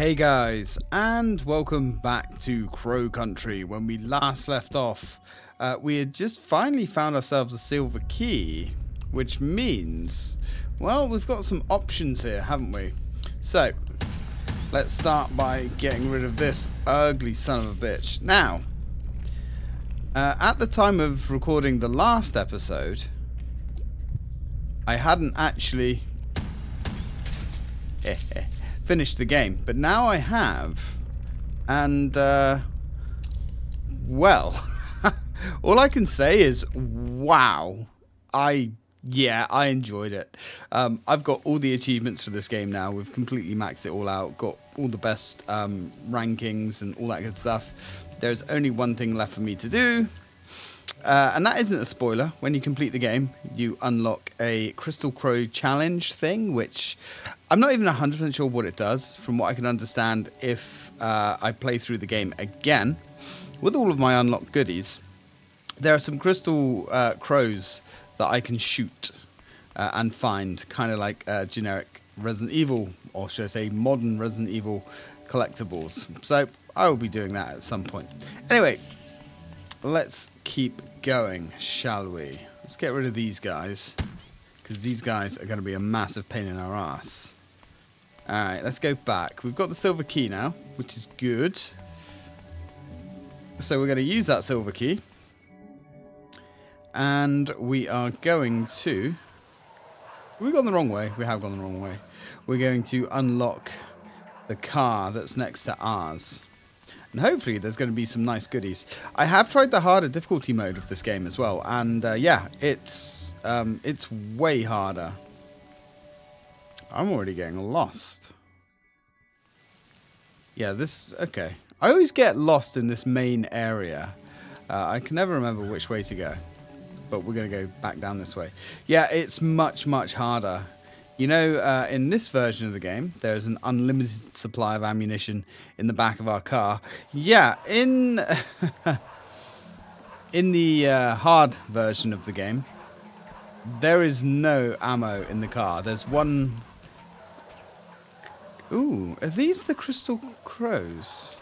Hey guys, and welcome back to Crow Country. When we last left off, uh, we had just finally found ourselves a silver key, which means, well, we've got some options here, haven't we? So, let's start by getting rid of this ugly son of a bitch. Now, uh, at the time of recording the last episode, I hadn't actually finished the game, but now I have, and uh, well, all I can say is wow. I yeah, I enjoyed it. Um, I've got all the achievements for this game now. We've completely maxed it all out. Got all the best um, rankings and all that good stuff. There's only one thing left for me to do, uh, and that isn't a spoiler. When you complete the game, you unlock a Crystal Crow challenge thing, which I'm not even 100% sure what it does. From what I can understand, if uh, I play through the game again with all of my unlocked goodies, there are some Crystal uh, Crows that I can shoot uh, and find, kind of like generic Resident Evil, or should I say modern Resident Evil collectibles. So I will be doing that at some point. Anyway, let's keep going, shall we? Let's get rid of these guys, because these guys are going to be a massive pain in our ass. Alright, let's go back. We've got the silver key now, which is good. So we're going to use that silver key. And we are going to... We've gone the wrong way? We have gone the wrong way. We're going to unlock the car that's next to ours. And hopefully there's going to be some nice goodies. I have tried the harder difficulty mode of this game as well. And uh, yeah, it's, um, it's way harder. I'm already getting lost. Yeah, this... Okay. I always get lost in this main area. Uh, I can never remember which way to go. But we're going to go back down this way. Yeah, it's much, much harder. You know, uh, in this version of the game, there's an unlimited supply of ammunition in the back of our car. Yeah, in in the uh, hard version of the game, there is no ammo in the car. There's one. Ooh, are these the crystal crows?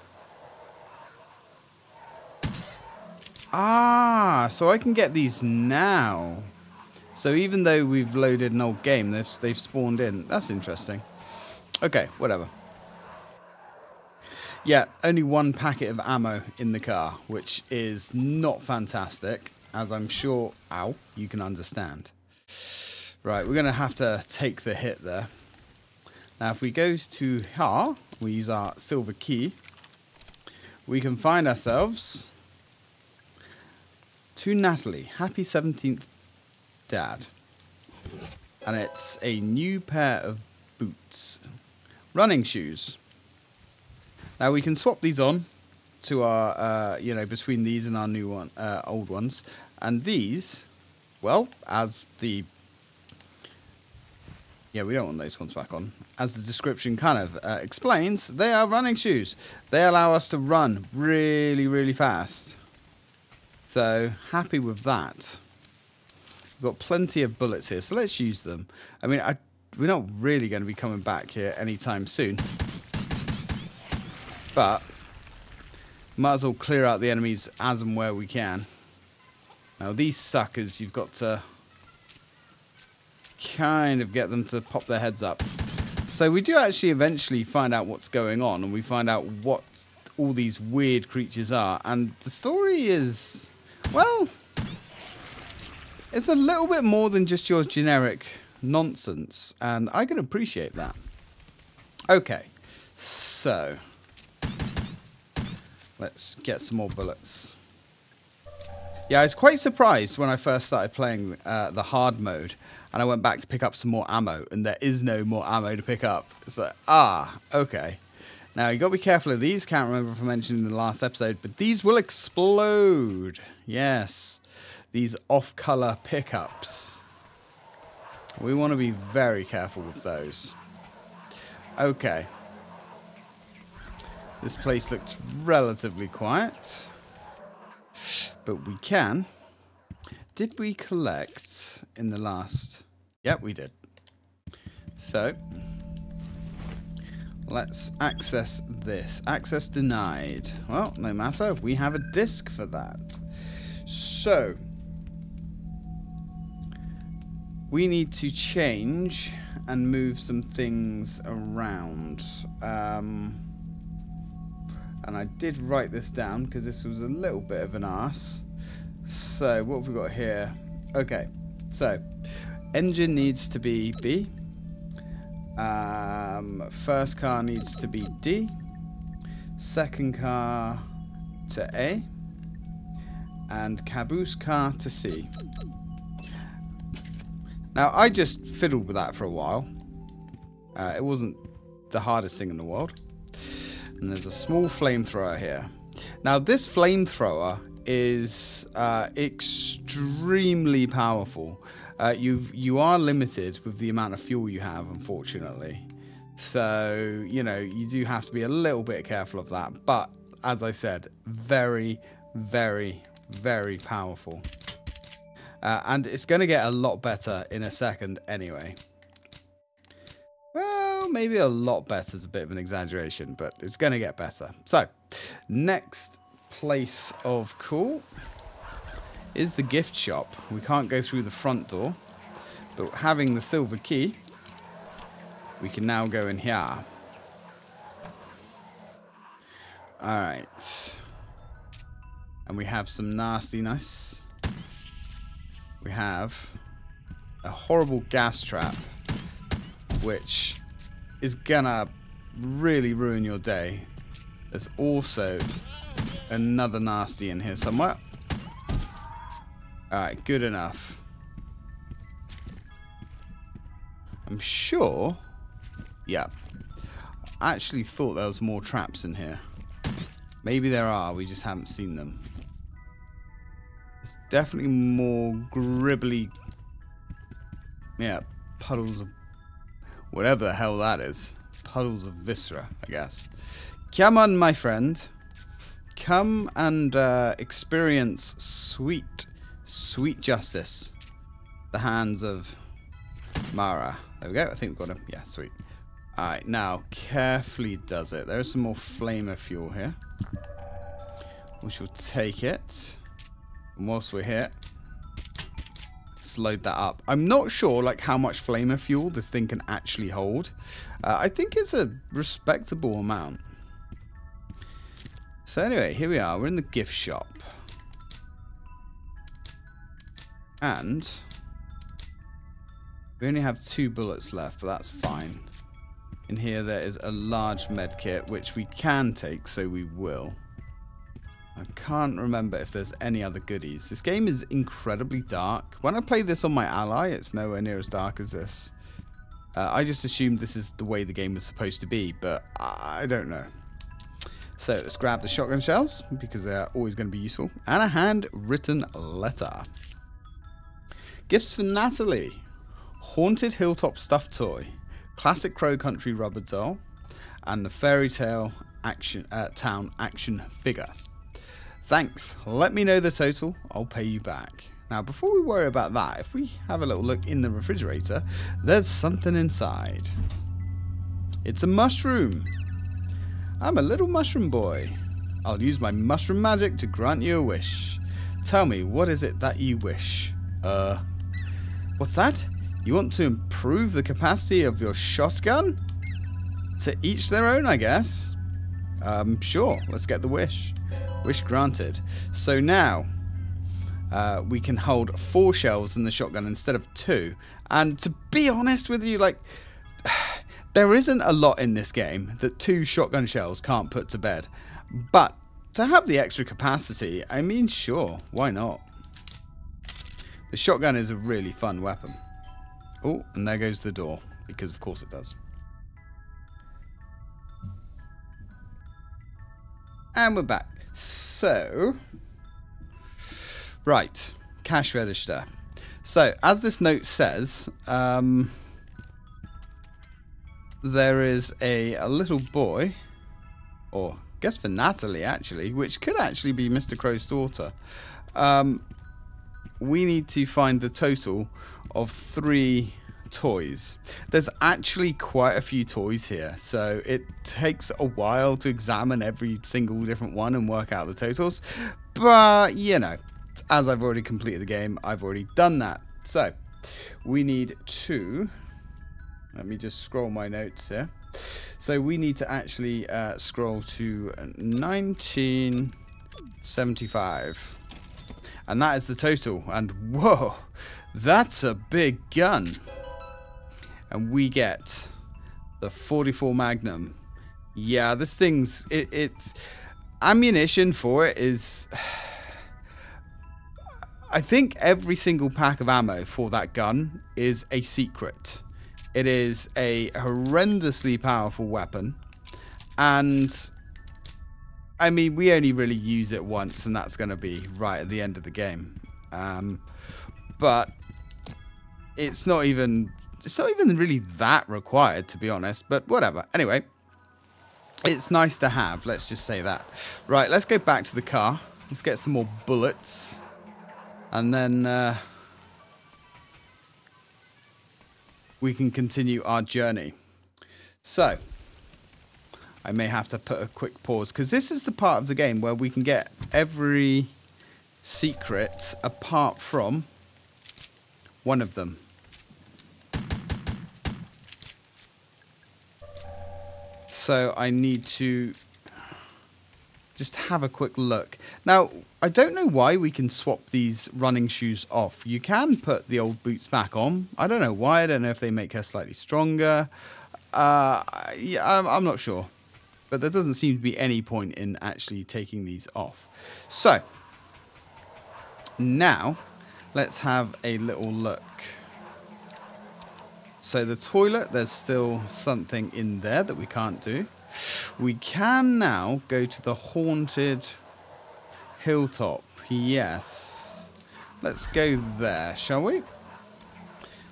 Ah, so I can get these now. So even though we've loaded an old game, they've, they've spawned in. That's interesting. Okay, whatever. Yeah, only one packet of ammo in the car, which is not fantastic, as I'm sure, ow, you can understand. Right, we're going to have to take the hit there. Now, if we go to here, we use our silver key, we can find ourselves to Natalie. Happy 17th dad. And it's a new pair of boots. Running shoes. Now we can swap these on to our, uh, you know, between these and our new one, uh, old ones. And these, well, as the, yeah, we don't want those ones back on. As the description kind of uh, explains, they are running shoes. They allow us to run really, really fast. So happy with that. We've got plenty of bullets here, so let's use them. I mean, I, we're not really going to be coming back here anytime soon. But, might as well clear out the enemies as and where we can. Now, these suckers, you've got to kind of get them to pop their heads up. So we do actually eventually find out what's going on, and we find out what all these weird creatures are. And the story is, well, it's a little bit more than just your generic nonsense, and I can appreciate that. Okay, so let's get some more bullets. Yeah, I was quite surprised when I first started playing uh, the hard mode, and I went back to pick up some more ammo, and there is no more ammo to pick up. It's like, ah, okay. Now, you got to be careful of these. Can't remember if I mentioned in the last episode, but these will explode. Yes these off-color pickups. We want to be very careful with those. Okay. This place looks relatively quiet. But we can. Did we collect in the last... Yep, we did. So, Let's access this. Access denied. Well, no matter. We have a disk for that. So, we need to change and move some things around. Um, and I did write this down because this was a little bit of an ass. So, what have we got here? Okay, so engine needs to be B. Um, first car needs to be D. Second car to A. And caboose car to C. Now, I just fiddled with that for a while. Uh, it wasn't the hardest thing in the world. And there's a small flamethrower here. Now, this flamethrower is uh, extremely powerful. Uh, you you are limited with the amount of fuel you have, unfortunately. So you know you do have to be a little bit careful of that. But as I said, very, very, very powerful. Uh, and it's going to get a lot better in a second anyway. Well, maybe a lot better is a bit of an exaggeration, but it's going to get better. So, next place of cool is the gift shop. We can't go through the front door, but having the silver key, we can now go in here. Alright. And we have some nastiness. We have a horrible gas trap, which is gonna really ruin your day. There's also another nasty in here somewhere. Alright, good enough. I'm sure... Yeah. I actually thought there was more traps in here. Maybe there are, we just haven't seen them. There's definitely more gribbly... Yeah, puddles of... Whatever the hell that is. Puddles of viscera, I guess. Come on, my friend. Come and uh, experience sweet Sweet Justice. The hands of Mara. There we go. I think we've got him. Yeah, sweet. Alright, now, carefully does it. There is some more flamer fuel here. We shall take it. Whilst we're here, let's load that up. I'm not sure, like, how much flamer fuel this thing can actually hold. Uh, I think it's a respectable amount. So anyway, here we are. We're in the gift shop. And we only have two bullets left, but that's fine. In here there is a large med kit, which we can take, so we will. I can't remember if there's any other goodies. This game is incredibly dark. When I play this on my ally, it's nowhere near as dark as this. Uh, I just assumed this is the way the game was supposed to be, but I don't know. So let's grab the shotgun shells, because they're always going to be useful. And a handwritten letter. Gifts for Natalie. Haunted Hilltop Stuffed Toy. Classic Crow Country Rubber Doll. And the Fairy Tale action, uh, Town action figure. Thanks. Let me know the total. I'll pay you back. Now, before we worry about that, if we have a little look in the refrigerator, there's something inside. It's a mushroom. I'm a little mushroom boy. I'll use my mushroom magic to grant you a wish. Tell me, what is it that you wish? Uh, What's that? You want to improve the capacity of your shotgun? To each their own, I guess. Um, sure, let's get the wish. Wish granted. So now, uh, we can hold four shells in the shotgun instead of two. And to be honest with you, like, there isn't a lot in this game that two shotgun shells can't put to bed. But to have the extra capacity, I mean, sure, why not? The shotgun is a really fun weapon. Oh, and there goes the door, because of course it does. And we're back. So, right, cash register. So, as this note says, um, there is a, a little boy, or I guess for Natalie actually, which could actually be Mr. Crow's daughter, um, we need to find the total of three toys. There's actually quite a few toys here, so it takes a while to examine every single different one and work out the totals. But, you know, as I've already completed the game, I've already done that. So, we need to... Let me just scroll my notes here. So we need to actually uh, scroll to 1975. And that is the total. And whoa, that's a big gun. And we get the 44 Magnum. Yeah, this thing's... It, it's... Ammunition for it is... I think every single pack of ammo for that gun is a secret. It is a horrendously powerful weapon. And I mean, we only really use it once, and that's going to be right at the end of the game. Um, but it's not even it's not even really that required, to be honest. But whatever. Anyway, it's nice to have. Let's just say that. Right, let's go back to the car. Let's get some more bullets, and then uh, we can continue our journey. So, I may have to put a quick pause because this is the part of the game where we can get every secret apart from one of them. So I need to just have a quick look. Now, I don't know why we can swap these running shoes off. You can put the old boots back on. I don't know why. I don't know if they make her slightly stronger. Uh, yeah, I'm, I'm not sure. But there doesn't seem to be any point in actually taking these off. So, now, let's have a little look. So the toilet, there's still something in there that we can't do. We can now go to the haunted hilltop. Yes. Let's go there, shall we?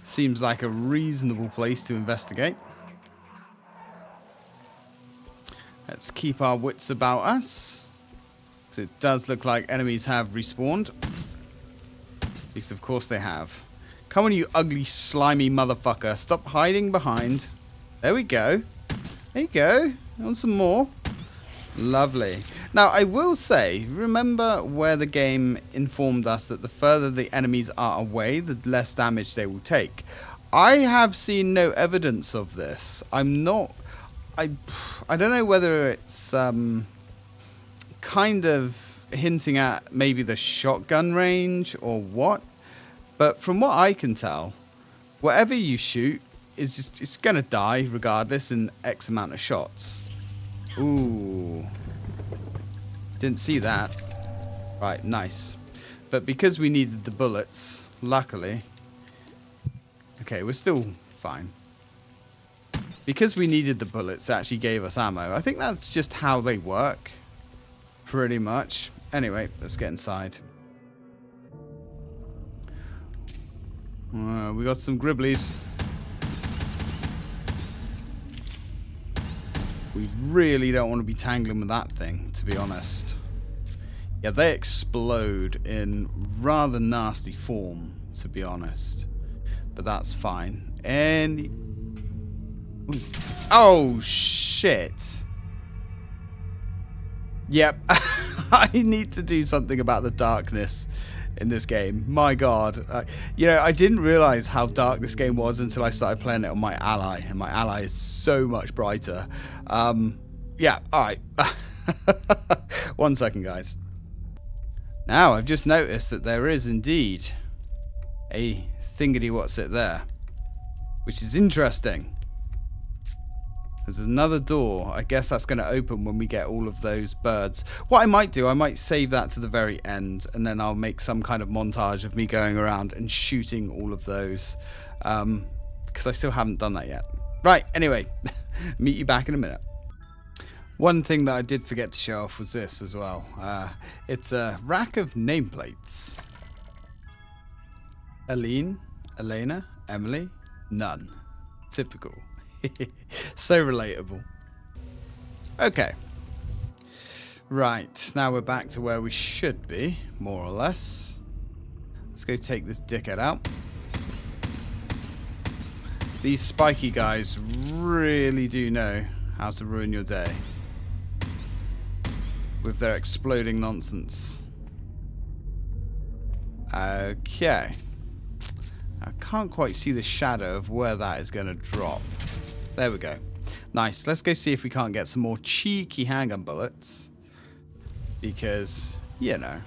Seems like a reasonable place to investigate. Let's keep our wits about us. Because it does look like enemies have respawned. Because of course they have. Come on, you ugly, slimy motherfucker. Stop hiding behind. There we go. There you go. Want some more? Lovely. Now, I will say, remember where the game informed us that the further the enemies are away, the less damage they will take. I have seen no evidence of this. I'm not I I don't know whether it's um, kind of hinting at maybe the shotgun range or what, but from what I can tell, whatever you shoot is just it's gonna die regardless in X amount of shots. Ooh, didn't see that. Right, nice. But because we needed the bullets, luckily. Okay, we're still fine because we needed the bullets, actually gave us ammo. I think that's just how they work. Pretty much. Anyway, let's get inside. Uh, we got some gribblies. We really don't want to be tangling with that thing, to be honest. Yeah, they explode in rather nasty form, to be honest. But that's fine. Any Oh, shit. Yep. I need to do something about the darkness in this game. My god. Uh, you know, I didn't realize how dark this game was until I started playing it on my ally, and my ally is so much brighter. Um, yeah, alright. One second, guys. Now, I've just noticed that there is indeed a thingity what's it there, which is interesting. There's another door. I guess that's going to open when we get all of those birds. What I might do, I might save that to the very end, and then I'll make some kind of montage of me going around and shooting all of those, um, because I still haven't done that yet. Right, anyway, meet you back in a minute. One thing that I did forget to show off was this as well. Uh, it's a rack of nameplates. Aline, Elena, Emily, none. Typical. so relatable. Okay. Right, now we're back to where we should be, more or less. Let's go take this dickhead out. These spiky guys really do know how to ruin your day. With their exploding nonsense. Okay. I can't quite see the shadow of where that is going to drop. There we go. Nice. Let's go see if we can't get some more cheeky handgun bullets. Because, you know.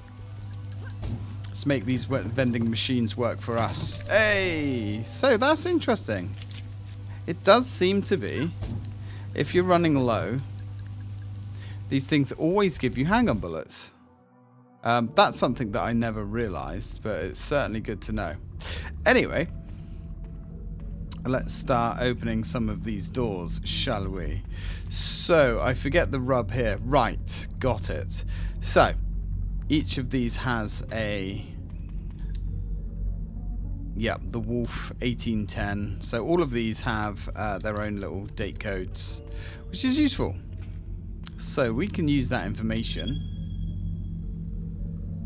Let's make these vending machines work for us. Hey! So that's interesting. It does seem to be, if you're running low, these things always give you handgun bullets. Um, that's something that I never realized, but it's certainly good to know. Anyway, let's start opening some of these doors, shall we? So, I forget the rub here. Right, got it. So, each of these has a... Yep, the Wolf 1810. So all of these have uh, their own little date codes, which is useful. So we can use that information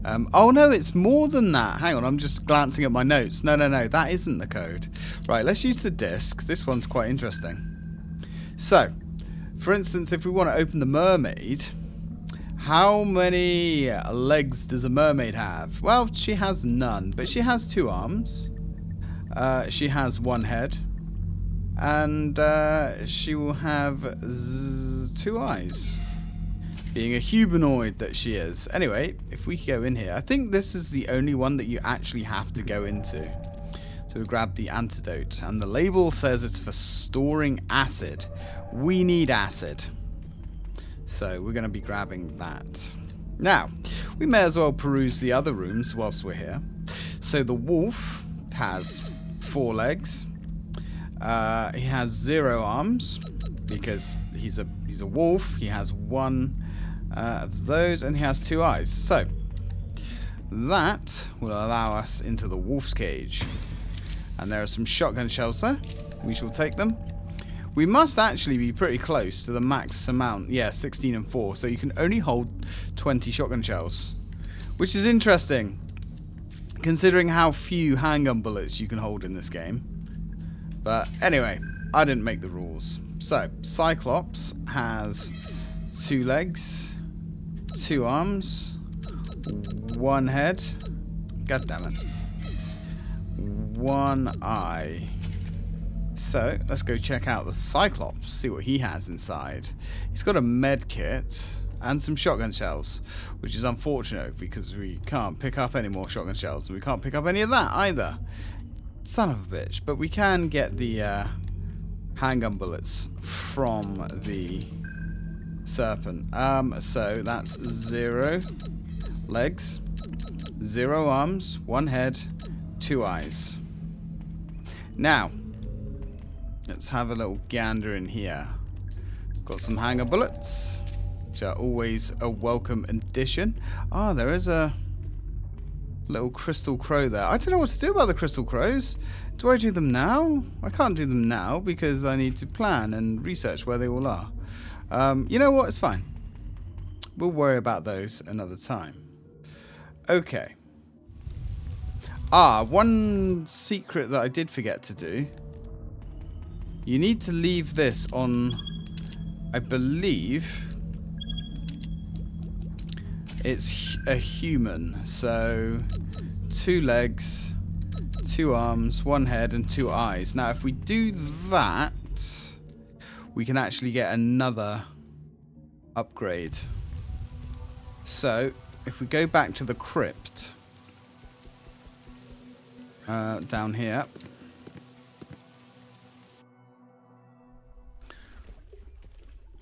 um, oh no, it's more than that. Hang on, I'm just glancing at my notes. No, no, no, that isn't the code. Right, let's use the disk. This one's quite interesting. So, for instance, if we want to open the mermaid, how many legs does a mermaid have? Well, she has none, but she has two arms. Uh, she has one head. And uh, she will have two eyes being a humanoid that she is. Anyway, if we go in here, I think this is the only one that you actually have to go into. So we grab the antidote, and the label says it's for storing acid. We need acid. So we're going to be grabbing that. Now, we may as well peruse the other rooms whilst we're here. So the wolf has four legs. Uh, he has zero arms because he's a he's a wolf. He has one uh, those, and he has two eyes. So, that will allow us into the wolf's cage. And there are some shotgun shells there. We shall take them. We must actually be pretty close to the max amount. Yeah, 16 and 4. So you can only hold 20 shotgun shells. Which is interesting. Considering how few handgun bullets you can hold in this game. But anyway, I didn't make the rules. So, Cyclops has two legs two arms, one head. God damn it. One eye. So, let's go check out the Cyclops, see what he has inside. He's got a med kit and some shotgun shells, which is unfortunate because we can't pick up any more shotgun shells. And we can't pick up any of that either. Son of a bitch. But we can get the uh, handgun bullets from the serpent. Um, so that's zero legs, zero arms, one head, two eyes. Now, let's have a little gander in here. Got some hanger bullets, which are always a welcome addition. Ah, oh, there is a little crystal crow there. I don't know what to do about the crystal crows. Do I do them now? I can't do them now because I need to plan and research where they all are. Um, you know what? It's fine. We'll worry about those another time. Okay. Ah, one secret that I did forget to do. You need to leave this on, I believe, it's a human. So, two legs, two arms, one head, and two eyes. Now, if we do that, we can actually get another upgrade. So, if we go back to the crypt, uh, down here,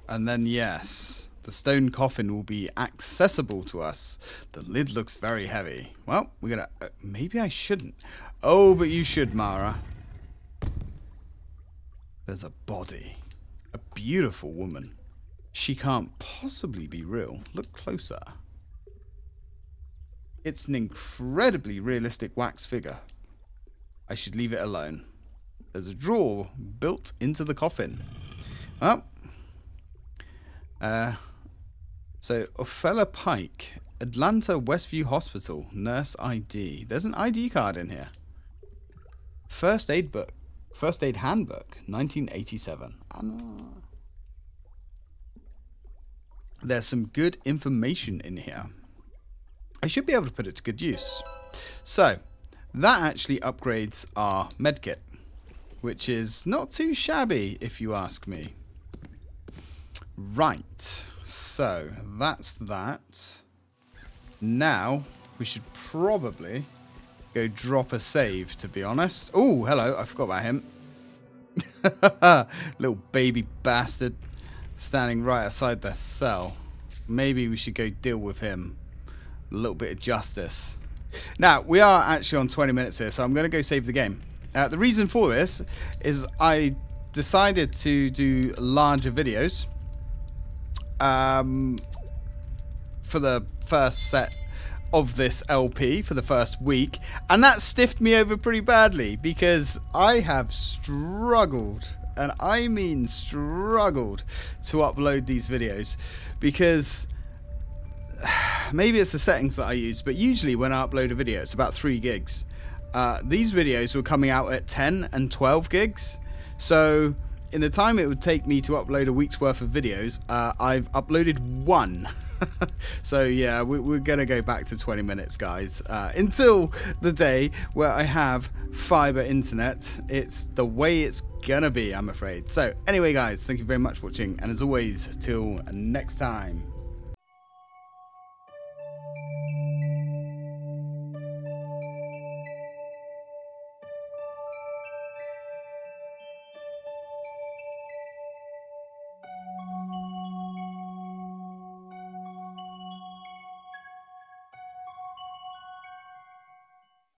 and then yes, the stone coffin will be accessible to us. The lid looks very heavy. Well, we're gonna, uh, maybe I shouldn't. Oh, but you should, Mara. There's a body. Beautiful woman. She can't possibly be real. Look closer. It's an incredibly realistic wax figure. I should leave it alone. There's a drawer built into the coffin. Well, uh, so Ophelia Pike, Atlanta Westview Hospital, nurse ID. There's an ID card in here. First aid book. First Aid Handbook, 1987. There's some good information in here. I should be able to put it to good use. So, that actually upgrades our medkit, which is not too shabby if you ask me. Right, so that's that. Now, we should probably go drop a save, to be honest. Oh, hello, I forgot about him. Little baby bastard standing right outside the cell. Maybe we should go deal with him. A little bit of justice. Now, we are actually on 20 minutes here, so I'm going to go save the game. Uh, the reason for this is I decided to do larger videos um, for the first set of this LP for the first week, and that stiffed me over pretty badly because I have struggled, and I mean struggled, to upload these videos because maybe it's the settings that I use, but usually when I upload a video, it's about 3 gigs. Uh, these videos were coming out at 10 and 12 gigs, so in the time it would take me to upload a week's worth of videos, uh, I've uploaded one. so yeah, we, are gonna go back to 20 minutes, guys. Uh, until the day where I have fiber internet, it's the way it's gonna be, I'm afraid. So anyway, guys, thank you very much for watching, and as always, till next time.